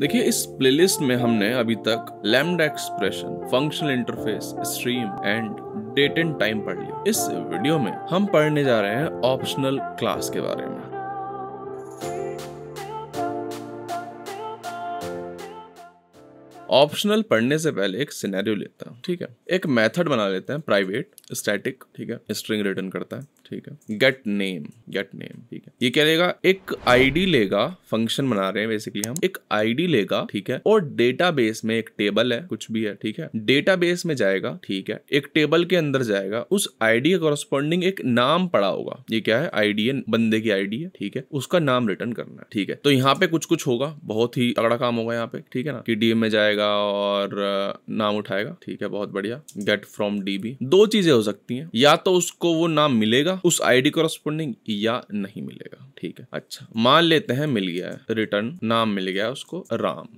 देखिए, इस प्लेलिस्ट में हमने अभी तक lambda expression functional interface stream and date and time पढ़ लिया। इस वीडियो में हम पढ़ने जा रहे हैं ऑप्शनल क्लास के बारे में। ऑप्शनल पढ़ने से पहले एक सिनेरियो लेता हूँ, ठीक है? एक मेथड बना लेते हैं प्राइवेट स्टैटिक ठीक है? स्ट्रिंग रिटर्न करता है। ठीक है। गेट नेम गेट नेम ठीक है। ये क्या लेगा? एक आईडी लेगा फ़ंक्शन बना रहे हैं बेसिकली हम। एक आईडी लेगा, ठीक है। और डेटाबेस में एक टेबल है, कुछ भी है, ठीक है। डेटाबेस में जाएगा, ठीक है। एक टेबल के अंदर जाएगा, उस आईडी के कॉरस्पॉन्डिंग एक नाम पड़ा होगा। ये क्या है? आईडी है, बंदे की आईडी है, ठीक है। उसका नाम रिटर्न करना है, ठीक है। तो यहाँ पे कुछ कुछ होगा, बहुत ही तगड़ा काम होगा यहाँ पे, ठीक है ना। कि डीएम में जाएगा और नाम उठाएगा, ठीक है, बहुत बढ़िया। गेट फ्रॉम डीबी दो चीज़ें हो सकती हैं। या तो उसको वो नाम मिलेगा उस आईडी कॉरस्पॉन्डिंग या नहीं मिलेगा। ठीक है? अच्छा मान लेते हैं मिल गया है। रिटर्न नाम मिल गया उसको, राम।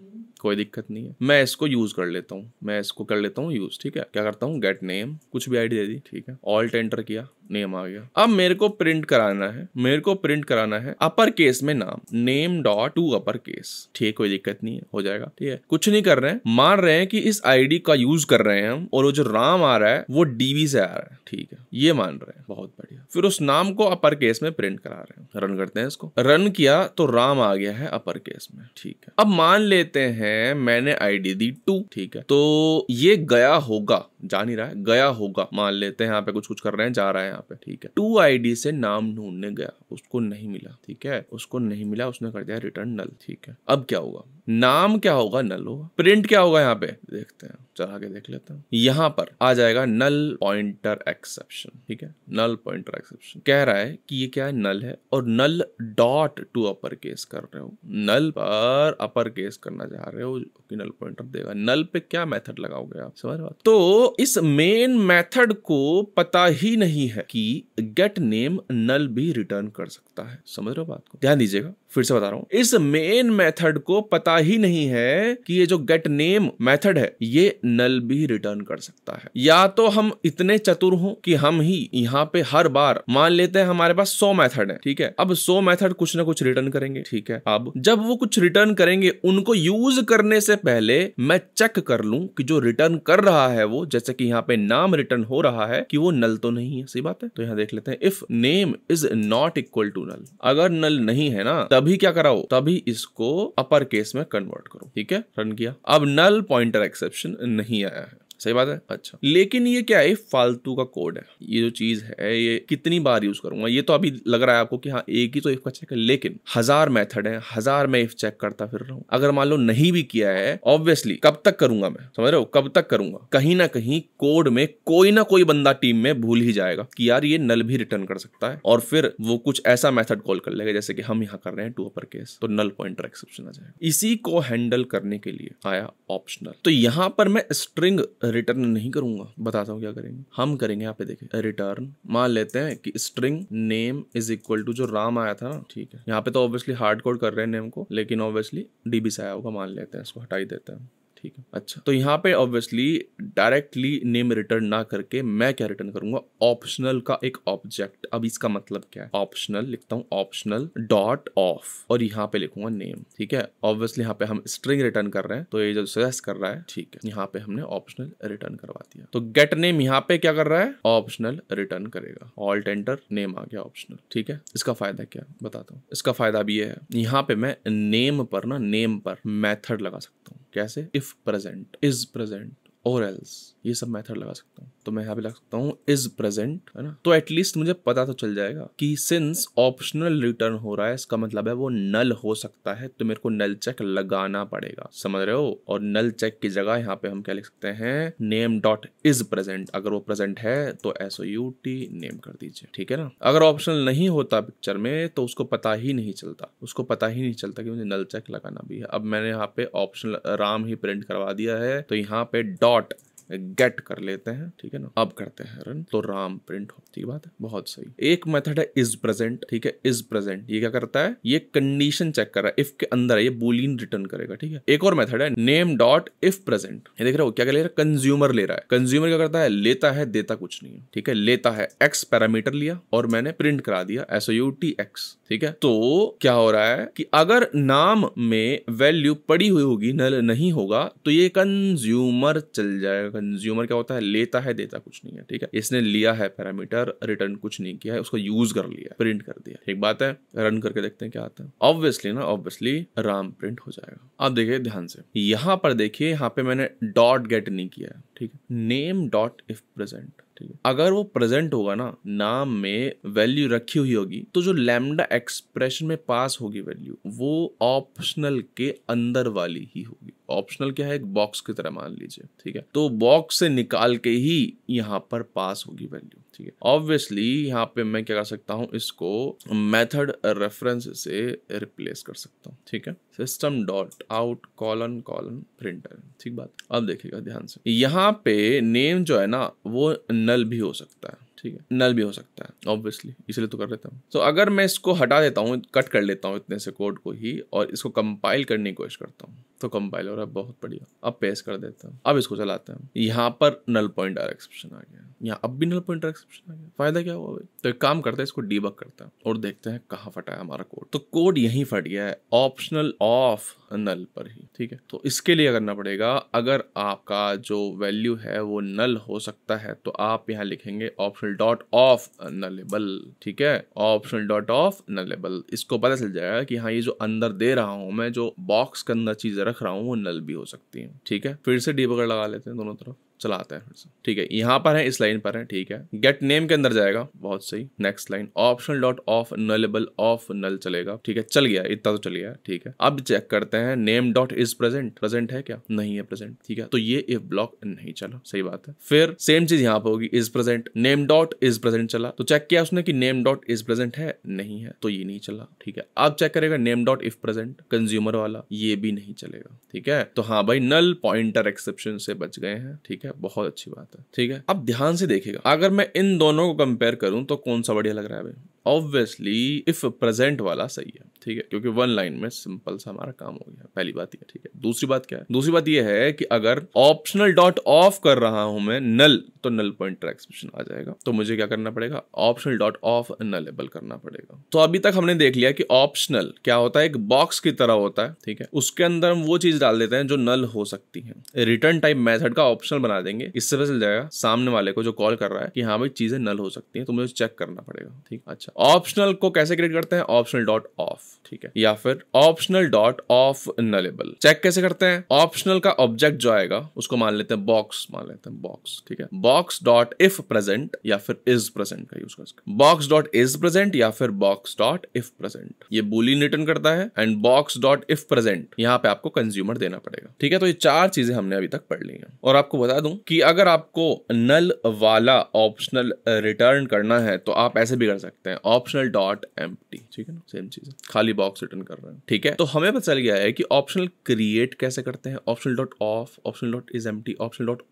कोई दिक्कत नहीं है। मैं इसको यूज़ कर लेता हूँ। मैं इसको कर लेता हूँ यूज़ ठीक है? क्या करता हूँ? गेट नेम कुछ भी आईडी दे दी। ठीक है? ऑल्ट एंटर किया। नेम आ गया। अब मेरे को प्रिंट कराना है, मेरे को प्रिंट कराना है अपर केस में नाम name dot to upper case ठीक कोई दिक्कत नहीं है, हो जाएगा, ठीक है। कुछ नहीं कर रहे हैं, मान रहे हैं कि इस आईडी का यूज़ कर रहे हैं हम, और वो जो राम आ रहा है, वो डीवी से आ रहा है, ठीक है। ये मान रहे हैं, बहुत बढ़िया। फिर उस नाम को अपर केस में प्रिंट करा रहे हैं। रन करते हैं इसको। रन किया तो राम आ गया है अपर केस में, ठीक है। अब मान लेते हैं, मैंने आईडी दी टू ठीक है। तो ये गया होगा। जा नहीं रहा है, गया होगा, मान लेते हैं यहाँ पे कुछ कुछ कर रहे हैं, जा रहा है यहाँ पे, ठीक है। टू आईडी से नाम ढूँढने गया, उसको नहीं मिला, ठीक है? उसको नहीं मिला, उसने कर दिया रिटर्न नल ठीक है? अब क्या होगा नाम क्या होगा नल होगा प्रिंट क्या होगा यहाँ पे? देखते हैं, चला के देख लेते हैं। यहाँ पर आ जाएगा नल पॉइंटर एक्सेप्शन ठीक है? नल पॉइंटर एक्सेप्शन कह रहा है कि ये क्या है? नल है और null dot to upper case कर रहे हो। नल पर अपर केस करना चाह रहे हो कि नल पॉइंटर देगा। नल पे क्या मेथड लगाओगे आप? समझ रहे तो इस मेन मेथड को पता ही नहीं है कि गेट नेम नल भी रिटर्न कर सकता है। समझ रहे हो बात को? ध्यान दीजिएगा। फिर से बता रहा हूँ। इस मेन मेथड को पता ही नहीं है कि ये जो गेट नेम मेथड है, ये नल भी रिटर्न कर सकता है। या तो हम इतने चतुर हो कि हम ही यहाँ पे हर बार मान लेते हैं हमारे पास सौ मेथड है, ठीक है? अब सौ मेथड कुछ ना कुछ रिटर्न करेंगे, ठीक है? अब जब वो कुछ रिटर्न करेंगे, उनको यूज़ करने से पहले मैं चेक कर लू कि जो रिटर्न कर रहा है वो, जैसे कि यहाँ पे नाम रिटर्न हो रहा है, कि वो नल तो नहीं है, सही बात है? तो यहाँ देख लेते हैं if name is not equal to null अगर नल नहीं है ना तभी क्या कराओ? तभी इसको अपर केस में कन्वर्ट करो। ठीक है? रन किया। अब नल पॉइंटर एक्सेप्शन नहीं आया है। सही बात है? अच्छा। लेकिन ये क्या है? फालतू का कोड है। ये जो चीज़ है ये कितनी बार यूज़ करूँगा? ये तो अभी लग रहा है आपको कि हाँ एक ही तो इफ़ का चेक है लेकिन हज़ार मेथड है हज़ार मैं इफ़ चेक करता फिर रहा हूँ। अगर मान लो नहीं भी किया है ऑब्वियसली कब तक करूँगा मैं? समझ रहे हो? कब तक करूँगा? कहीं ना कहीं कोड में कोई ना कोई बंदा टीम में भूल ही जाएगा कि यार ये नल भी रिटर्न कर सकता है। और फिर वो कुछ ऐसा मेथड कॉल कर लेगा जैसे कि हम यहाँ कर रहे हैं टू अपर केस तो नल पॉइंटर एक्सेप्शन आ जाएगा। इसी को हैंडल करने के लिए आया ऑप्शनल तो यहाँ पर मैं स्ट्रिंग रिटर्न नहीं करूँगा। बताता हूँ क्या करेंगे। हम करेंगे यहाँ पे देखें। रिटर्न मान लेते हैं कि string name is equal to जो राम आया था ना ठीक है। यहाँ पे तो ऑब्वियसली हार्ड कोड कर रहे हैं नेम को, लेकिन ऑब्वियसली डीबी से आया होगा, मान लेते हैं, इसको हटाई देते हैं। ठीक है। अच्छा तो यहाँ पे ऑब्वियसली डायरेक्टली नेम रिटर्न ना करके मैं क्या रिटर्न करूँगा? ऑप्शनल का एक ऑब्जेक्ट अब इसका मतलब क्या है? ऑप्शनल लिखता हूँ ऑप्शनल डॉट ऑफ़ और यहाँ पे लिखूँगा नेम ठीक है? ऑब्वियसली यहाँ पे हम स्ट्रिंग रिटर्न कर रहे हैं तो ये जो सजेस्ट कर रहा है, ठीक है। यहाँ पे हमने ऑप्शनल रिटर्न करवा दिया। तो गेट नेम यहाँ पे क्या कर रहा है? ऑप्शनल रिटर्न करेगा। ऑल्ट एंटर नेम आ गया ऑप्शनल ठीक है? इसका फ़ायदा क्या? बताता हूँ। इसका फ़ायदा भी ये है। यहाँ पे मैं नेम पर ना नेम पर मैथड लगा सकता हूँ। कैसे? इफ़ प्रेजेंट इज़ प्रेजेंट और एल्स ये सब मेथड लगा सकता हूँ। तो मैं यहाँ पे लगा सकता हूँ इज़ प्रेजेंट है ना? तो एटलीस्ट मुझे पता तो चल जाएगा कि सिंस ऑप्शनल रिटर्न हो रहा है, इसका मतलब है वो नल हो सकता है तो मेरे को नल चेक लगाना पड़ेगा। समझ रहे हो? और नल चेक की जगह यहाँ पे हम क्या लिख सकते हैं? नेम डॉट इज़ प्रेजेंट अगर वो प्रेजेंट है तो S O U T name कर दीजिए। ठीक है ना? अगर ऑप्शनल नहीं होता पिक्चर में तो उसको पता ही नहीं चलता। उसको पता ही नहीं चलता कि मुझे नल चेक लगाना भी है। अब मैंने यहाँ पे ऑप्शनल राम ही प्रिंट करवा दिया है तो यहाँ पे डॉट lot. गेट कर लेते हैं, ठीक है ना? अब करते हैं रन तो राम प्रिंट होती बात है? बहुत सही। एक मेथड है इज़ प्रेजेंट ठीक है? इज़ प्रेजेंट ये क्या करता है? ये कंडीशन चेक कर रहा है इफ़ के अंदर है, ये बुलियन रिटर्न करेगा, ठीक है? एक और मेथड है नेम डॉट इफ़ प्रेजेंट ये देख रहे हो, क्या ले रहा है? कंज्यूमर ले रहा है। कंज्यूमर क्या करता है? लेता है, देता कुछ नहीं है, ठीक है? लेता है एक्स पैरामीटर लिया और मैंने प्रिंट करा दिया S O U T X ठीक है? तो क्या हो रहा है कि अगर नाम में वैल्यू पड़ी हुई होगी नहीं होगा तो ये कंज्यूमर चल जाएगा कंज्यूमर क्या होता है? लेता है, देता कुछ नहीं है, ठीक है? इसने लिया है पैरामीटर रिटर्न कुछ नहीं किया है, उसको यूज़ कर लिया प्रिंट कर दिया एक बात है रन करके देखते हैं क्या आता है। ऑब्वियसली ना ऑब्वियसली राम प्रिंट हो जाएगा। अब देखिए ध्यान से। यहाँ पर देखिए, यहाँ पे मैंने डॉट गेट नहीं किया है, ठीक है? नेम डॉट इफ़ प्रेजेंट ठीक है? अगर वो प्रेजेंट होगा ना, नाम में वैल्यू रखी हुई होगी तो जो लैमडा एक्सप्रेशन में पास होगी वैल्यू वो ऑप्शनल के अंदर वाली ही होगी। ऑप्शनल क्या है? एक बॉक्स की तरह मान लीजिए ठीक है? तो बॉक्स से निकाल के ही यहाँ पर पास होगी वैल्यू ठीक है? ऑब्वियसली यहाँ पे मैं क्या कर सकता हूँ? इसको मेथड रेफरेंस से रिप्लेस कर सकता हूँ ठीक है? System dot out colon colon printer ठीक बात? अब देखिएगा ध्यान से। यहाँ पे नेम जो है ना वो नल भी हो सकता है ठीक है? नल भी हो सकता है ऑब्वियसली इसलिए तो कर लेता हूँ। तो so, अगर मैं इसको हटा देता हूँ कट कर लेता हूँ इतने से कोड को ही और इसको कंपाइल करने की कोशिश करता हूँ तो कंपाइल हो, बहुत बढ़िया। अब पेस कर देता हूँ। अब इसको चलाते हैं। यहाँ पर नल पॉइंट एक्सप्रेशन आ गया। यहाँ अब भी नल पॉइंट एक्सप्रेशन आ गया। फ़ायदा क्या हुआ तो एक काम करते हैं, इसको डीबक करता है और देखते हैं कहाँ फटा है हमारा कोड तो कोड यहीं फट गया है ऑप्शनल ऑफ़ नल पर ही, ठीक है? तो इसके लिए करना पड़ेगा, अगर आपका जो वैल्यू है वो नल हो सकता है तो आप यहाँ लिखेंगे ऑप्शनल डॉट ऑफ़ नलेबल ठीक है? ऑप्शनल डॉट ऑफ़ नलेबल इसको पता चल जाएगा कि हाँ ये जो अंदर दे रहा हूँ मैं, जो बॉक्स के अंदर चीज़ रख रहा हूँ, वो नल भी हो सकती है। ठीक है? फिर से डीबगर लगा लेते हैं दोनों तरफ़। चलाते हैं। ठीक है, यहाँ पर है, इस लाइन पर है, ठीक है। गेट नेम के अंदर जाएगा, बहुत सही next line option dot of nullable of null चलेगा, ठीक है, चल गया, इतना तो चल गया, ठीक है। अब चेक करते हैं name dot is present present है क्या? नहीं है प्रेजेंट ठीक है। तो ये इफ़ ब्लॉक नहीं चला, सही बात है। फिर सेम चीज़ यहाँ पर होगी is present name dot is present चला। तो चेक किया उसने कि नेम डॉट इज़ प्रेजेंट है, नहीं है तो ये नहीं चला, ठीक है। अब चेक करेगा name dot if present consumer वाला, ये भी नहीं चलेगा, ठीक है। तो हाँ भाई नल पॉइंटर एक्सेप्शन से बच गए हैं, ठीक है। बहुत अच्छी बात है। ठीक है? अब ध्यान से देखेगा अगर मैं इन दोनों को कंपेयर करूँ तो कौन सा बढ़िया लग रहा है भाई? ऑब्वियसली इफ़ प्रेजेंट वाला सही है, ठीक है? क्योंकि वन लाइन में सिंपल सा हमारा काम हो गया, पहली बात ये, ठीक है? दूसरी बात क्या है? दूसरी बात ये है कि अगर ऑप्शनल डॉट ऑफ़ कर रहा हूँ मैं नल तो नल पॉइंटर एक्सप्रेशन आ जाएगा। तो मुझे क्या करना पड़ेगा? ऑप्शनल डॉट ऑफ़ नलेबल करना पड़ेगा। तो अभी तक हमने देख लिया कि ऑप्शनल क्या होता है? एक बॉक्स की तरह होता है, ठीक है? उसके अंदर हम वो चीज़ डाल देते हैं जो नल हो सकती है। रिटर्न टाइप मेथड का ऑप्शनल बना देंगे। इससे पता चल जाएगा सामने वाले को जो कॉल कर रहा है कि हाँ भाई, चीज़ें नल हो सकती है तो मुझे चेक करना पड़ेगा, ठीक? अच्छा ऑप्शनल को कैसे क्रिएट करते हैं? ऑप्शनल डॉट ऑफ़ ठीक है? या फिर optional dot of nullable check कैसे करते हैं? ऑप्शनल का ऑब्जेक्ट जो आएगा, उसको मान लेते हैं बॉक्स मान लेते हैं बॉक्स ठीक है? बॉक्स डॉट इफ़ प्रेजेंट या फिर इज़ प्रेजेंट का यूज़ कर सकते बॉक्स डॉट इज़ प्रेजेंट या फिर बॉक्स डॉट इफ़ प्रेजेंट ये बुलियन रिटर्न करता है and box dot if present यहाँ पे आपको कंज्यूमर देना पड़ेगा। ठीक है? तो ये चार चीज़ें हमने अभी तक पढ़ ली हैं। और आपको बता दूँ कि अगर आपको नल वाला ऑप्शनल रिटर्न करना है तो आप ऐसे भी कर सकते हैं। ऑप्शनल डॉट एम ठीक है ना? सेम चीज़ खाली बॉक्स रिटर्न कर रहे हैं। ठीक है? तो हमें पता चल गया है कि ऑप्शनल क्रिएट कैसे करते हैं? Optional dot of optional dot is empty optional dot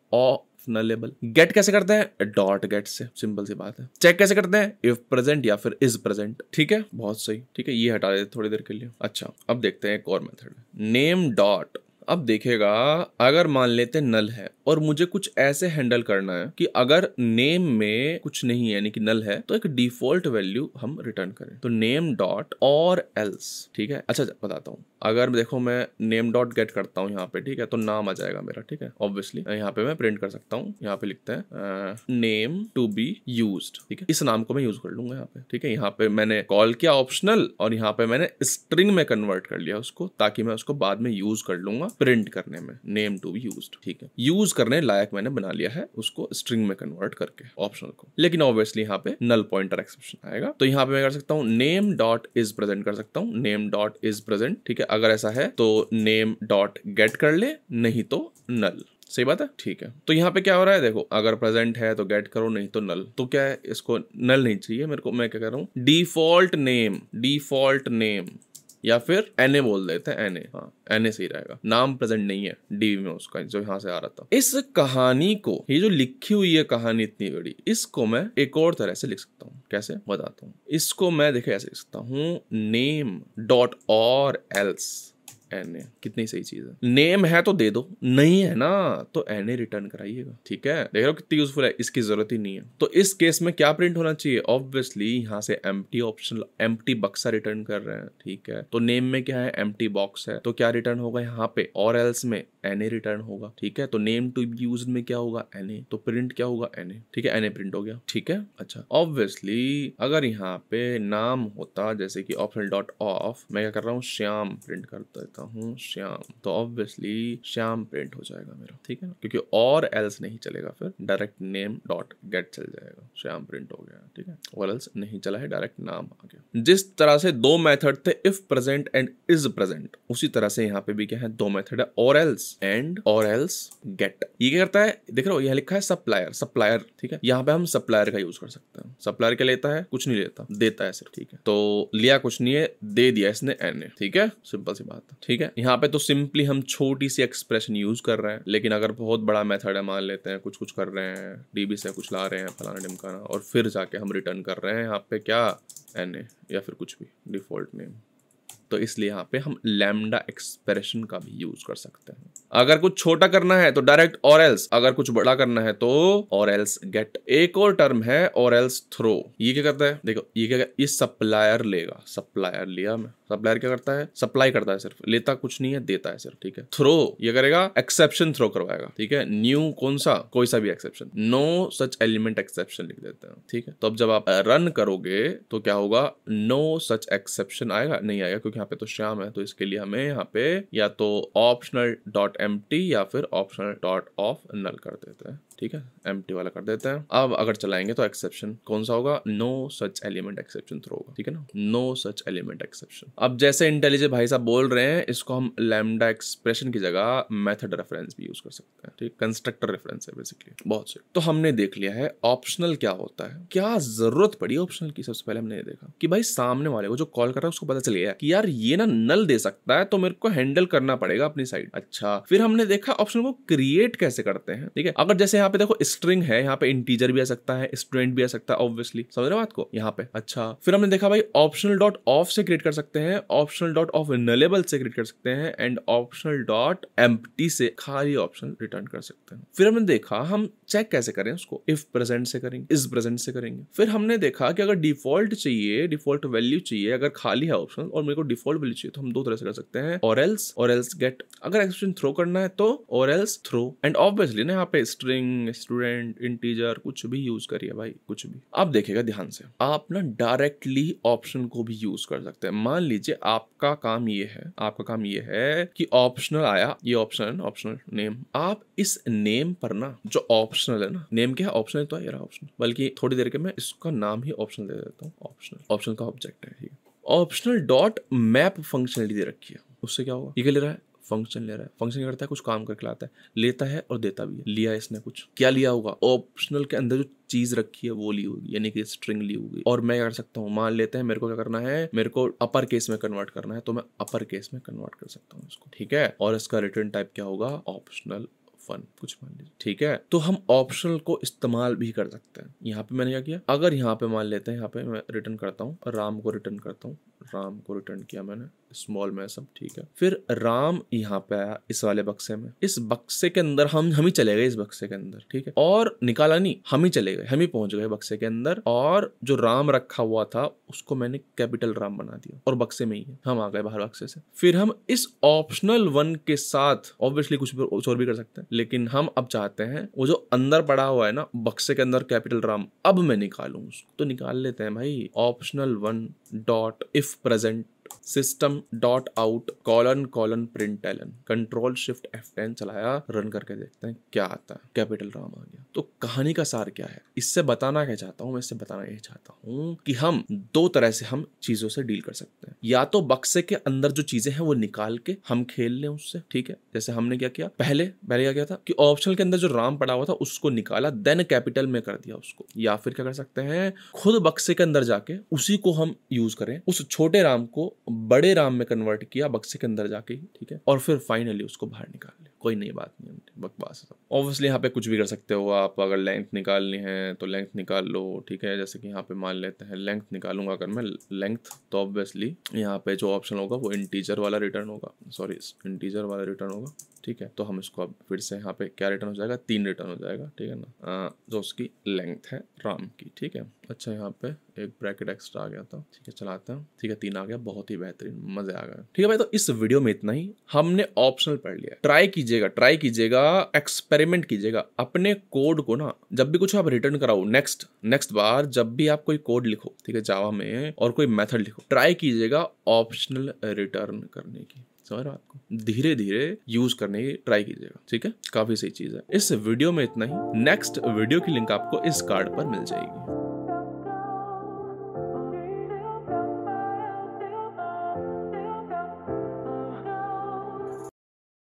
nullable get कैसे करते हैं? डॉट गेट से. सिंपल सी बात है. चेक कैसे करते हैं? इफ़ प्रेजेंट या फिर इज़ प्रेजेंट ठीक है? बहुत सही. ठीक है? ये हटा देते थोड़ी देर के लिए. अच्छा. अब देखते हैं एक और मेथड नेम डॉट अब देखेगा, अगर मान लेते नल है और मुझे कुछ ऐसे हैंडल करना है कि अगर नेम में कुछ नहीं है, यानी कि नल है तो एक डिफ़ॉल्ट वैल्यू हम रिटर्न करें। तो नेम डॉट और एल्स ठीक है? अच्छा बताता हूँ। अगर देखो, मैं नेम डॉट गेट करता हूँ यहाँ पे, ठीक है? तो नाम आ जाएगा मेरा, ठीक है? ऑब्वियसली यहाँ पे मैं प्रिंट कर सकता हूँ। यहाँ पे लिखते हैं नेम टू बी यूज़ ठीक है? इस नाम को मैं यूज़ कर लूँगा यहाँ पे, ठीक है? यहाँ पे मैंने कॉल किया ऑप्शनल और यहाँ पे मैंने स्ट्रिंग में कन्वर्ट कर लिया उसको, ताकि मैं उसको बाद में यूज़ कर लूँगा। प्रिंट करने में नेम टू बी यूज़ ठीक है? यूज़ करने लायक मैंने बना लिया है, उसको स्ट्रिंग में कन्वर्ट करके ऑप्शनल को। लेकिन ऑब्वियसली यहाँ पे नल पॉइंटर एक्सेप्शन आएगा। तो यहाँ पे मैं कर सकता हूँ नेम डॉट इज़ प्रेजेंट कर सकता हूँ नेम डॉट इज़ प्रेजेंट ठीक है? अगर ऐसा है तो नेम डॉट गेट कर ले, नहीं तो नल सही बात है? ठीक है। तो यहाँ पे क्या हो रहा है? देखो, अगर प्रेजेंट है तो गेट करो, नहीं तो नल तो क्या है? इसको नल नहीं चाहिए मेरे को। मैं क्या कर रहा हूँ? डिफ़ॉल्ट नेम डिफ़ॉल्ट नेम या फिर एन बोल देते हैं एन हाँ एन सही रहेगा। नाम प्रेजेंट नहीं है डी में उसका, जो यहाँ से आ रहा था। इस कहानी को, ये जो लिखी हुई है कहानी इतनी बड़ी, इसको मैं एक और तरह से लिख सकता हूँ। कैसे? बताता हूँ। इसको मैं देखे ऐसे लिख सकता हूँ name dot or else N A कितनी सही चीज़ है। नेम है तो दे दो, नहीं है ना तो एन ए रिटर्न कराइएगा, ठीक है? देख रहे हो कितनी यूजफुल है, इसकी ज़रूरत ही नहीं है। तो इस केस में क्या प्रिंट होना चाहिए? ऑब्वियसली यहाँ से एम ऑप्शन एम बक्सा रिटर्न कर रहे हैं, ठीक है? तो नेम में क्या है? एम बॉक्स है। तो क्या रिटर्न होगा यहाँ पे? और एल्स में एन ए रिटर्न होगा, ठीक है? तो नेम टू बी यूज़ में क्या होगा? एन ए तो प्रिंट क्या होगा? एन ए ठीक है? एन ए प्रिंट हो गया, ठीक है? अच्छा ऑब्वियसली अगर यहाँ पे नाम होता, जैसे कि ऑप्शन डॉट ऑफ़ मैं क्या कर रहा हूँ? श्याम प्रिंट कर देता हूँ, श्याम। तो ऑब्वियसली श्याम प्रिंट हो जाएगा मेरा, ठीक है ना? क्योंकि और एल्स नहीं चलेगा फिर डायरेक्ट नेम डॉट गेट चल जाएगा। श्याम प्रिंट हो गया, ठीक है? और एल्स नहीं चला है डायरेक्ट नाम आ गया। जिस तरह से दो मेथड थे if present and is present उसी तरह से यहाँ पे भी क्या है, दो मेथड है, or else and or else get ये क्या करता है? देख रहे हो, यह लिखा है सप्लायर सप्लायर ठीक है? यहाँ पे हम सप्लायर का यूज़ कर सकते हैं। सप्लायर क्या लेता है? कुछ नहीं लेता, देता है सिर्फ़, ठीक है? तो लिया कुछ नहीं है, दे दिया इसने एन ए ठीक है? सिंपल सी बात। है ठीक है? यहाँ पे तो सिंपली हम छोटी सी एक्सप्रेशन यूज़ कर रहे हैं, लेकिन अगर बहुत बड़ा मेथड है, मान लेते हैं, कुछ कुछ कर रहे हैं डीबी से कुछ ला रहे हैं, फलाना डिमकाना और फिर जाके हम रिटर्न कर रहे हैं यहाँ पे क्या? एन ए या फिर कुछ भी डिफ़ॉल्ट नेम तो इसलिए यहाँ पे हम लैमडा एक्सप्रेशन का भी यूज़ कर सकते हैं। अगर कुछ छोटा करना है तो डायरेक्ट और एल्स अगर कुछ बड़ा करना है तो और एल्स गेट एक और टर्म है और एल्स थ्रो ये क्या करता है? देखो, ये क्या ये सप्लायर लेगा। सप्लायर लिया मैं। सप्लायर क्या करता है? सप्लाई करता है सिर्फ़। लेता कुछ नहीं है, देता है सिर्फ़, ठीक है। थ्रो ये करेगा एक्सेप्शन थ्रो करवाएगा, ठीक है। न्यू कौन सा? कोई सा भी exception no such element exception लिख देते हैं, ठीक है। तो अब जब आप रन करोगे तो क्या होगा? नो सच एक्सेप्शन आएगा? नहीं आएगा, क्योंकि यहाँ पे तो श्याम है तो इसके लिए हमें यहाँ पे या तो ऑप्शनल डॉट एम या फिर ऑप्शनल डॉट ऑफ़ नल कर देते हैं। ठीक है? एम वाला कर देते हैं। अब अगर चलाएँगे तो एक्सेप्शन कौन सा होगा? No such element exception throw होगा, ठीक है ना? नो सच एलिमेंट एक्सेप्शन अब जैसे इंटेलिजेंट भाई साहब बोल रहे हैं, इसको हम लैमडा एक्सप्रेशन की जगह मेथड रेफरेंस भी यूज़ कर सकते हैं, ठीक? कंस्ट्रक्टर रेफरेंस है बेसिकली बहुत से। तो हमने देख लिया है ऑप्शनल क्या होता है? क्या ज़रूरत पड़ी ऑप्शनल की? सबसे पहले हमने ये देखा कि भाई सामने वाले को जो कॉल कर रहा है, उसको पता चल गया कि यार ये ना नल दे सकता है तो मेरे को हैंडल करना पड़ेगा अपनी साइड अच्छा फिर हमने देखा ऑप्शन को क्रिएट कैसे करते हैं, ठीक है? अगर जैसे यहाँ पे देखो स्ट्रिंग है, यहाँ पे इंटीजर भी आ सकता है स्टूडेंट भी आ सकता है ऑब्वियसली समझ रहे बात को? यहाँ पे। अच्छा। फिर हमने देखा भाई ऑप्शनल डॉट ऑफ़ से क्रिएट कर सकते हैं ऑप्शनल डॉट ऑफ़ नलेबल से क्रिएट कर सकते हैं एंड ऑप्शनल डॉट एम्प्टी से खाली ऑप्शन रिटर्न कर सकते हैं। फिर हमने देखा, हम चेक कैसे करें उसको? इफ़ प्रेजेंट से करेंगे इस प्रेजेंट से करेंगे। फिर हमने देखा कि अगर डिफ़ॉल्ट चाहिए डिफ़ॉल्ट वैल्यू चाहिए, अगर खाली है ऑप्शन और मेरे को डिफ़ॉल्ट वैल्यू चाहिए तो हम दो तरह से कर सकते हैं or else or else get अगर एक्सप्रेशन थ्रो करना है तो और एल्स थ्रो एंड ऑब्वियसली ना, यहाँ पे स्ट्रिंग स्टूडेंट इंटीजर कुछ भी यूज़ करिए भाई, कुछ भी। आप देखेगा ध्यान से, आप ना डायरेक्टली ऑप्शन को भी यूज़ कर सकते हैं। मान लीजिए आपका काम ये है, आपका काम ये है कि ऑप्शनल आया, ये ऑप्शन ऑप्शनल नेम आप इस नेम पर ना, जो ऑप्शनल है ना नेम क्या है? ऑप्शनल तो है ऑप्शन बल्कि थोड़ी देर के मैं इसका नाम ही ऑप्शन दे देता हूँ ऑप्शनल ऑप्शनल का ऑब्जेक्ट है है। ऑप्शनल डॉट मैप फंक्शनलिटी दे रखी है। उससे क्या होगा? ये क्या ले रहा है? फ़ंक्शन ले रहा है। फ़ंक्शन करता है, कुछ काम करके लाता है। लेता है और देता भी है। लिया इसने कुछ। क्या लिया होगा? ऑप्शनल के अंदर जो चीज़ रखी है, वो ली होगी। यानी कि स्ट्रिंग ली होगी। और मैं कर सकता हूँ। मान लेते हैं, मेरे को क्या करना है? मेरे को अपर केस में कन्वर्ट करना है तो मैं अपर केस में कन्वर्ट कर सकता हूँ इसको। ठीक है? और इसका रिटर्न टाइप क्या होगा? ऑप्शनल फन कुछ मान लीजिए। ठीक है? तो हम ऑप्शनल को इस्तेमाल भी कर सकते हैं। यहाँ पे मैंने क्या किया? अगर यहाँ पे मान लेते हैं, यहाँ पे मैं रिटर्न करता हूँ। राम को रिटर्न करता हूँ। राम को रिटर्न किया मैंने। स्मॉल में सब, ठीक है। फिर राम यहाँ पे आया इस वाले बक्से में। इस बक्से के अंदर हम हम ही चले गए इस बक्से के अंदर, ठीक है। और निकाला नहीं, हम ही चले गए, हम ही पहुँच गए बक्से के अंदर। और जो राम रखा हुआ था, उसको मैंने कैपिटल राम बना दिया, और बक्से में ही है। हम आ गए बाहर बक्से से। फिर हम इस ऑप्शनल वन के साथ ऑब्वियसली कुछ और भी कर सकते हैं, लेकिन हम अब चाहते हैं, वो जो अंदर पड़ा हुआ है ना, बक्से के अंदर कैपिटल राम, अब मैं निकालू उसको। तो निकाल लेते हैं भाई optional one dot if present system dot out colon colon print LN control shift F ten चलाया रन करके देखते हैं क्या आता है। कैपिटल राम आ गया। तो कहानी का सार क्या है? इससे बताना क्या चाहता हूँ, मैं इससे बताना यही चाहता हूँ कि हम दो तरह से हम चीज़ों से डील कर सकते हैं। या तो बक्से के अंदर जो चीज़ें हैं वो निकाल के हम खेल लें उससे, ठीक है? जैसे हमने क्या किया? पहले पहले क्या किया था? कि ऑप्शनल के अंदर जो राम पड़ा हुआ था, उसको निकाला देन कैपिटल में कर दिया उसको। या फिर क्या कर सकते हैं? खुद बक्से के अंदर जाके उसी को हम यूज़ करें। उस छोटे राम को बड़े राम में कन्वर्ट किया, बक्से के अंदर जाके, ठीक है? और फिर फाइनली उसको बाहर निकाल लिया। कोई नई बात नहीं बकवास है ऑब्वियसली यहाँ पे कुछ भी कर सकते हो आप, अगर लेंथ निकालनी है तो लेंथ निकाल लो, ठीक है? जैसे कि यहाँ पे मान लेते हैं लेंथ निकालूँगा अगर मैं लेंथ तो ऑब्वियसली यहाँ पे जो ऑप्शन होगा वो इंटीजर वाला रिटर्न होगा। सॉरी इंटीजर वाला रिटर्न होगा, ठीक है? तो हम इसको अब फिर से यहाँ पे क्या रिटर्न हो जाएगा? तीन रिटर्न हो जाएगा, ठीक है ना? जो उसकी लेंथ है राम की, ठीक है? अच्छा यहाँ पे एक ब्रैकेट एक्स्ट्रा आ गया था, ठीक है? चलाते हैं, ठीक है? तीन आ गया, बहुत ही बेहतरीन, मज़े आ गए। ठीक है भाई तो इस वीडियो में इतना ही। हमने ऑप्शनल पढ़ लिया ट्राई कीजिएगा ट्राई कीजिएगा एक्सपेरिमेंट कीजिएगा। अपने कोड को ना, जब भी कुछ आप रिटर्न कराओ नेक्स्ट नेक्स्ट बार जब भी आप कोई कोड लिखो, ठीक है जावा में और कोई मेथड लिखो ट्राई कीजिएगा ऑप्शनल रिटर्न करने की। समझ रहा आपको? धीरे धीरे यूज़ करने की ट्राई कीजिएगा, ठीक है? काफ़ी सही चीज़ है। इस वीडियो में इतना ही। नेक्स्ट वीडियो की लिंक आपको इस कार्ड पर मिल जाएगी।